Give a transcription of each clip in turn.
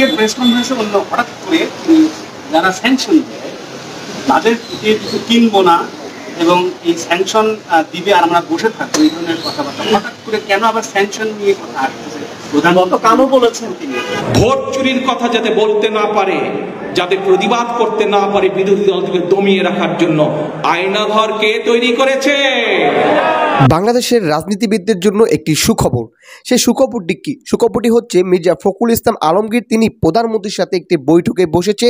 আজকের প্রেস কনফারেন্সে বলল হঠাৎ করে যারা স্যাংশন দেয় তাদের কিছু কিনবো না এবং এই স্যাংশন দিবে আর আমরা বসে থাকব এই ধরনের কথাবার্তা। হঠাৎ করে কেন আবার স্যাংশন নিয়ে কথা আসতেছে বলেছেন তিনি। ভোট চুরির কথা যাতে বলতে না পারে যাতে প্রতিবাদ করতে না পারে বিরোধী দলকে দমিয়ে রাখার জন্য আয়নাঘর কে তৈরি করেছে। বাংলাদেশের রাজনীতিবিদদের জন্য একটি সুখবর। সেই সুখবরটি কি? সুখবরটি হচ্ছে, মির্জা ফখরুল ইসলাম আলমগীর তিনি প্রধানমন্ত্রীর সাথে একটি বৈঠকে বসেছে।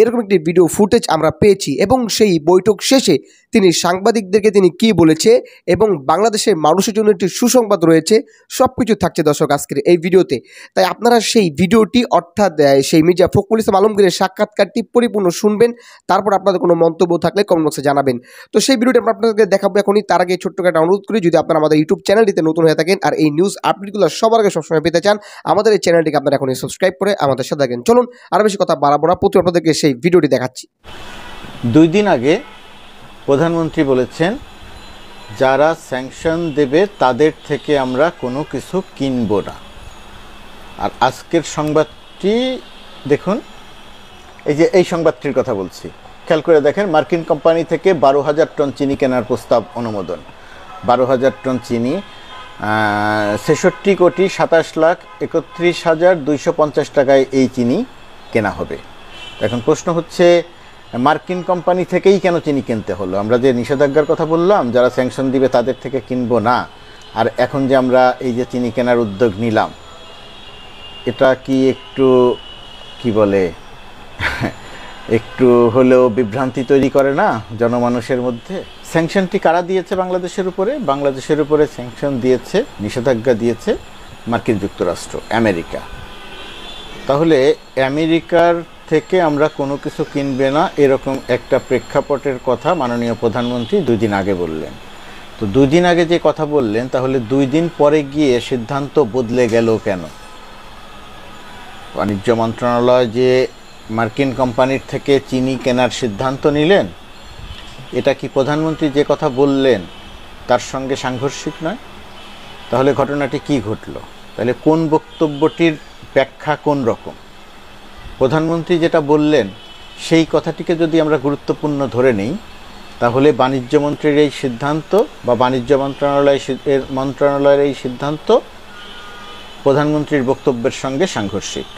এরকম একটি ভিডিও ফুটেজ আমরা পেয়েছি এবং সেই বৈঠক শেষে তিনি সাংবাদিকদেরকে তিনি কি বলেছে এবং বাংলাদেশের মানুষের জন্য একটি সুসংবাদ রয়েছে সব কিছু থাকছে দর্শক আজকের এই ভিডিওতে তাই আপনারা সেই ভিডিওটি অর্থাৎ সেই মির্জা ফখরুল ইসলাম আলমগীরের সাক্ষাৎকারটি পরিপূর্ণ শুনবেন, তারপর আপনাদের কোনো মন্তব্য থাকলে কমেন্ট বক্সে জানাবেন। তো সেই ভিডিওটি আমরা আপনাদেরকে দেখাবো এখনই, তার আগে ছোট্ট একটা অনুরোধ করি যদি আপনারা আমাদের ইউটিউব চ্যানেলটিতে নতুন হয়ে থাকেন আর এই নিউজ আপডেটগুলো সবার আগে সবসময় পেতে চান, আমাদের এই চ্যানেলটিকে আপনারা এখনই সাবস্ক্রাইব করে আমাদের সাথে থাকেন। চলুন, আর বেশি কথা বাড়াবো না প্রতি আপনাদেরকে সেই ভিডিওটি দেখাচ্ছি। দুই দিন আগে প্রধানমন্ত্রী বলেছেন, যারা স্যাংশন দেবে তাদের থেকে আমরা কোনো কিছু কিনব না। আর আজকের সংবাদটি, দেখুন, এই যে এই সংবাদটির কথা বলছি। খেয়াল করে দেখেন, মার্কিন কোম্পানি থেকে বারো হাজার টন চিনি কেনার প্রস্তাব অনুমোদন। বারো হাজার টন চিনি ছেষট্টি কোটি সাতাশ লাখ একত্রিশ হাজার দুইশো পঞ্চাশ টাকায় এই চিনি কেনা হবে। এখন প্রশ্ন হচ্ছে, মার্কিন কোম্পানি থেকেই কেন চিনি কিনতে হলো? আমরা যে নিষেধাজ্ঞার কথা বললাম, যারা স্যাংশন দিবে তাদের থেকে কিনবো না। আর এখন যে আমরা এই যে চিনি কেনার উদ্যোগ নিলাম, এটা কি একটু, কি বলে, একটু হলেও বিভ্রান্তি তৈরি করে না জনমানুষের মধ্যে? স্যাংশনটি কারা দিয়েছে বাংলাদেশের উপরে? বাংলাদেশের উপরে স্যাংশন দিয়েছে, নিষেধাজ্ঞা দিয়েছে মার্কিন যুক্তরাষ্ট্র, আমেরিকা। তাহলে আমেরিকার থেকে আমরা কোনো কিছু কিনবে না, এরকম একটা প্রেক্ষাপটের কথা মাননীয় প্রধানমন্ত্রী দুই দিন আগে বললেন। তো দুই দিন আগে যে কথা বললেন, তাহলে দুই দিন পরে গিয়ে সিদ্ধান্ত বদলে গেল কেন? বাণিজ্য মন্ত্রণালয় যে মার্কিন কোম্পানির থেকে চিনি কেনার সিদ্ধান্ত নিলেন এটা কি প্রধানমন্ত্রী যে কথা বললেন, তার সঙ্গে সাংঘর্ষিক নয়? তাহলে ঘটনাটি কি ঘটল? তাহলে কোন বক্তব্যটির ব্যাখ্যা কোন রকম? প্রধানমন্ত্রী যেটা বললেন, সেই কথাটিকে যদি আমরা গুরুত্বপূর্ণ ধরে নিই, তাহলে বাণিজ্য মন্ত্রীর এই সিদ্ধান্ত বা বাণিজ্য মন্ত্রণালয় মন্ত্রণালয়ের এই সিদ্ধান্ত প্রধানমন্ত্রীর বক্তব্যের সঙ্গে সাংঘর্ষিক।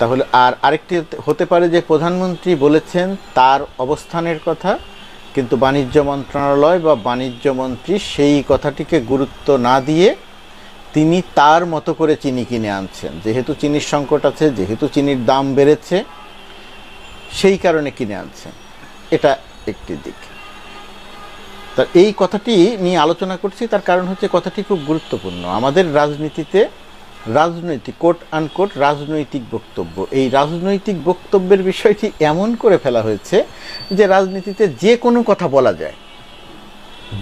তাহলে আর আরেকটি হতে পারে যে প্রধানমন্ত্রী বলেছেন তার অবস্থানের কথা, কিন্তু বাণিজ্য মন্ত্রণালয় বা বাণিজ্য মন্ত্রী সেই কথাটিকে গুরুত্ব না দিয়ে তিনি তার মতো করে চিনি কিনে আনছেন। যেহেতু চিনির সংকট আছে, যেহেতু চিনির দাম বেড়েছে, সেই কারণে কিনে আনছেন। এটা একটি দিক। তা এই কথাটি নিয়ে আলোচনা করছি, তার কারণ হচ্ছে কথাটি খুব গুরুত্বপূর্ণ। আমাদের রাজনীতিতে রাজনৈতিক কোট আনকোট রাজনৈতিক বক্তব্য। এই রাজনৈতিক বক্তব্যের বিষয়টি এমন করে ফেলা হয়েছে যে রাজনীতিতে যে কোনো কথা বলা যায়,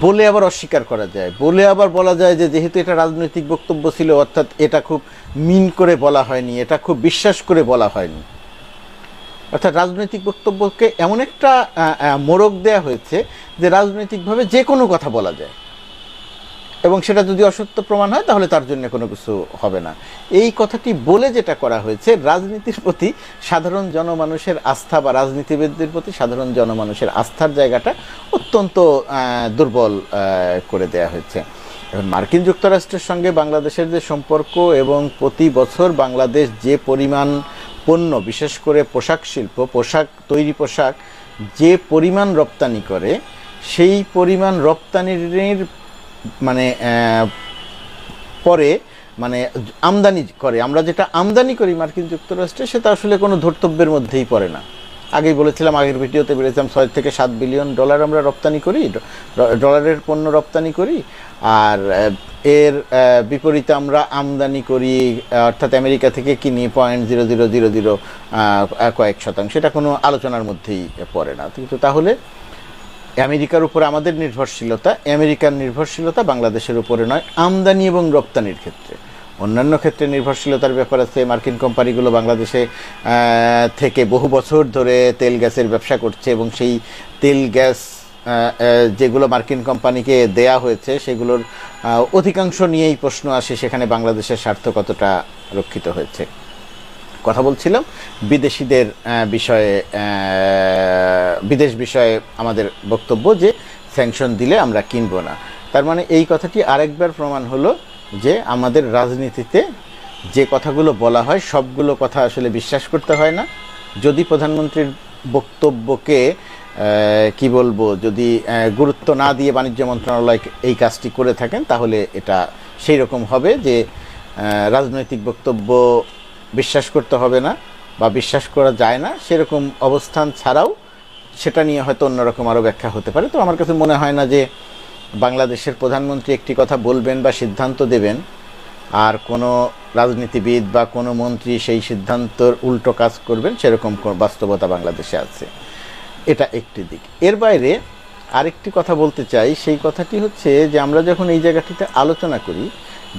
বলে আবার অস্বীকার করা যায়। বলে আবার বলা যায় যে যেহেতু এটা রাজনৈতিক বক্তব্য ছিল, অর্থাৎ এটা খুব মিন করে বলা হয়নি, এটা খুব বিশ্বাস করে বলা হয়নি। অর্থাৎ রাজনৈতিক বক্তব্যকে এমন একটা মোড়ক দেয়া হয়েছে যে রাজনৈতিকভাবে যে কোনো কথা বলা যায়। এবং সেটা যদি অসত্য প্রমাণ হয়, তাহলে তার জন্য কোনো কিছু হবে না। এই কথাটি বলে যেটা করা হয়েছে, রাজনীতির প্রতি সাধারণ জনমানুষের আস্থা বা রাজনীতিবিদদের প্রতি সাধারণ জনমানুষের আস্থার জায়গাটা অত্যন্ত দুর্বল করে দেয়া হয়েছে। এখন মার্কিন যুক্তরাষ্ট্রের সঙ্গে বাংলাদেশের যে সম্পর্ক এবং প্রতি বছর বাংলাদেশ যে পরিমাণ পণ্য, বিশেষ করে পোশাক শিল্প, পোশাক, তৈরি পোশাক, যে পরিমাণ রপ্তানি করে, সেই পরিমাণ রপ্তানির মানে পরে মানে আমদানি করে। আমরা যেটা আমদানি করি মার্কিন যুক্তরাষ্ট্রে, সেটা আসলে কোনো ধর্তব্যের মধ্যেই পড়ে না। আগেই বলেছিলাম, আগের ভিডিওতে বলেছিলাম ছয় থেকে সাত বিলিয়ন ডলার আমরা রপ্তানি করি ডলারের পণ্য রপ্তানি করি, আর এর বিপরীতে আমরা আমদানি করি, অর্থাৎ আমেরিকা থেকে কিনি point zero zero zero zero কয়েক শতাংশ। এটা কোনো আলোচনার মধ্যেই পড়ে না। কিন্তু তাহলে আমেরিকার উপর আমাদের নির্ভরশীলতা, আমেরিকার নির্ভরশীলতা বাংলাদেশের উপরে নয়, আমদানি এবং রপ্তানির ক্ষেত্রে। অন্যান্য ক্ষেত্রে নির্ভরশীলতার ব্যাপার আছে, মার্কিন কোম্পানিগুলো বাংলাদেশে থেকে বহু বছর ধরে তেল গ্যাসের ব্যবসা করছে এবং সেই তেল গ্যাস যেগুলো মার্কিন কোম্পানিকে দেয়া হয়েছে, সেগুলোর অধিকাংশ নিয়েই প্রশ্ন আসে, সেখানে বাংলাদেশের স্বার্থ কতটা রক্ষিত হয়েছে। কথা বলছিলাম। বিদেশিদের বিষয়ে বিদেশ বিষয়ে আমাদের বক্তব্য যে স্যাংশন দিলে আমরা কিনবো না। তার মানে এই কথাটি আরেকবার প্রমাণ হলো যে আমাদের রাজনীতিতে যে কথাগুলো বলা হয়, সবগুলো কথা আসলে বিশ্বাস করতে হয় না। যদি প্রধানমন্ত্রীর বক্তব্যকে কি বলব, যদি গুরুত্ব না দিয়ে বাণিজ্য মন্ত্রণালয় এই কাজটি করে থাকেন, তাহলে এটা সেই রকম হবে যে রাজনৈতিক বক্তব্য বিশ্বাস করতে হবে না বা বিশ্বাস করা যায় না, সেরকম অবস্থান ছাড়াও সেটা নিয়ে হয়তো অন্যরকম আরও ব্যাখ্যা হতে পারে। তো আমার কাছে মনে হয় না যে বাংলাদেশের প্রধানমন্ত্রী একটি কথা বলবেন বা সিদ্ধান্ত দেবেন, আর কোনো রাজনীতিবিদ বা কোনো মন্ত্রী সেই সিদ্ধান্তর উল্টো কাজ করবেন, সেরকম বাস্তবতা বাংলাদেশে আছে। এটা একটি দিক। এর বাইরে আরেকটি কথা বলতে চাই, সেই কথাটি হচ্ছে যে আমরা যখন এই জায়গাটিতে আলোচনা করি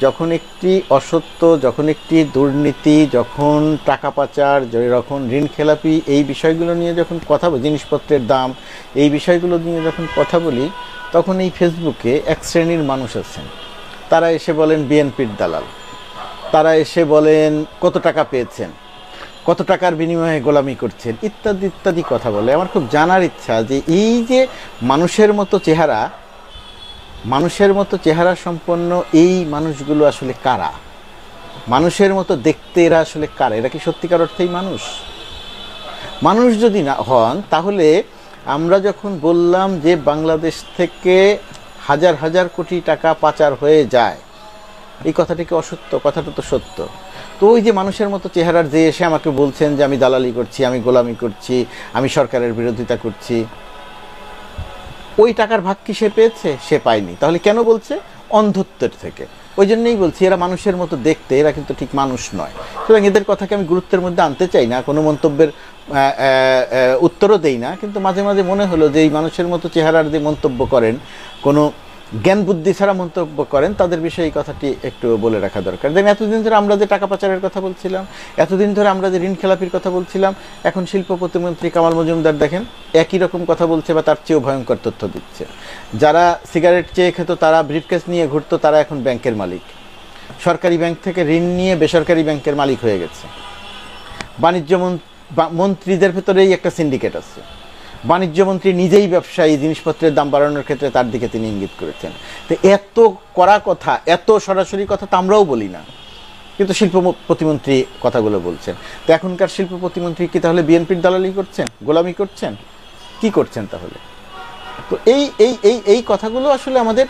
যখন একটি অসত্য, যখন একটি দুর্নীতি, যখন টাকা পাচার, যখন ঋণ খেলাপি, এই বিষয়গুলো নিয়ে যখন কথা বলি, জিনিসপত্রের দাম, এই বিষয়গুলো নিয়ে যখন কথা বলি, তখন এই ফেসবুকে এক শ্রেণির মানুষ আছেন। তারা এসে বলেন, বিএনপির দালাল। তারা এসে বলেন, কত টাকা পেয়েছেন? কত টাকার বিনিময়ে গোলামি করছেন? ইত্যাদি ইত্যাদি কথা বলে। আমার খুব জানার ইচ্ছা যে এই যে মানুষের মতো চেহারা মানুষের মতো চেহারা সম্পন্ন এই মানুষগুলো আসলে কারা? মানুষের মতো দেখতে এরা আসলে কারা? এরা কি সত্যিকার অর্থেই মানুষ? মানুষ যদি না হন, তাহলে আমরা যখন বললাম যে বাংলাদেশ থেকে হাজার হাজার কোটি টাকা পাচার হয়ে যায়, এই কথাটি কি অসত্য? কথাটা তো সত্য। তো ওই যে মানুষের মতো চেহারার যে এসে আমাকে বলছেন যে আমি দালালি করছি, আমি গোলামি করছি, আমি সরকারের বিরোধিতা করছি ওই টাকার ভাগ কি সে পেয়েছে? সে পায়নি। তাহলে কেন বলছে? অন্ধত্বের থেকে। ওই জন্যই বলছি, এরা মানুষের মতো দেখতে, এরা কিন্তু ঠিক মানুষ নয়। সুতরাং এদের কথাকে আমি গুরুত্বের মধ্যে আনতে চাই না, কোনো মন্তব্যের উত্তরও দেই না। কিন্তু মাঝে মাঝে মনে হলো যে এই মানুষের মতো চেহারার যে মন্তব্য করেন কোনো জ্ঞান বুদ্ধি ছাড়া মন্তব্য করেন, তাদের বিষয়ে এই কথাটি একটু বলে রাখা দরকার। দেন এতদিন ধরে আমরা যে টাকা পাচারের কথা বলছিলাম, এতদিন ধরে আমরা যে ঋণ খেলাপির কথা বলছিলাম, এখন শিল্প প্রতিমন্ত্রী কামাল মজুমদার দেখেন, একই রকম কথা বলছে বা তার চেয়েও ভয়ঙ্কর তথ্য দিচ্ছে। যারা সিগারেট চেয়ে খেত, তারা ব্রিফকেস নিয়ে ঘুরতো, তারা এখন ব্যাংকের মালিক। সরকারি ব্যাংক থেকে ঋণ নিয়ে বেসরকারি ব্যাংকের মালিক হয়ে গেছে। বাণিজ্য মন্ত্রীদের ভেতরেই একটা সিন্ডিকেট আছে। বাণিজ্য মন্ত্রী নিজেই ব্যবসায়ী, জিনিসপত্রের দাম বাড়ানোর ক্ষেত্রে তার দিকে তিনি ইঙ্গিত করেছেন। তো এত কড়া কথা, এত সরাসরি কথা তো আমরাও বলি না। কিন্তু শিল্প প্রতিমন্ত্রী কথাগুলো বলছেন। তো এখনকার শিল্প প্রতিমন্ত্রী কি তাহলে বিএনপির দালালি করছেন, গোলামি করছেন? কি করছেন তাহলে? তো এই এই এই এই কথাগুলো আসলে আমাদের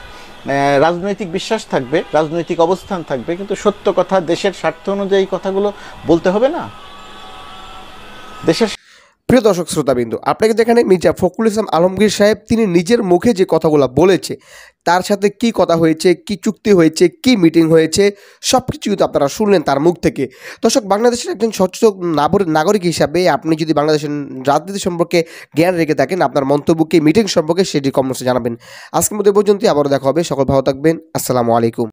রাজনৈতিক বিশ্বাস থাকবে, রাজনৈতিক অবস্থান থাকবে, কিন্তু সত্য কথা, দেশের স্বার্থ অনুযায়ী কথাগুলো বলতে হবে না। দেশের প্রিয় দর্শক শ্রোতাবিন্দু, আপনাকে যেখানে মির্জা ফখরুল ইসলাম আলমগীর সাহেব, তিনি নিজের মুখে যে কথাগুলো বলেছে, তার সাথে কি কথা হয়েছে, কি চুক্তি হয়েছে, কি মিটিং হয়েছে সব কিছু কিন্তু আপনারা শুনলেন তার মুখ থেকে। দর্শক, বাংলাদেশের একজন সচেতন নাগরিক হিসাবে আপনি যদি বাংলাদেশের রাজনীতি সম্পর্কে জ্ঞান রেখে থাকেন, আপনার মন্তব্য কি, মিটিং সম্পর্কে সেটি কমেন্টসে জানাবেন। আজকের মধ্যে পর্যন্ত আবারও দেখা হবে, সকল ভালো থাকবেন, আসসালামু আলাইকুম।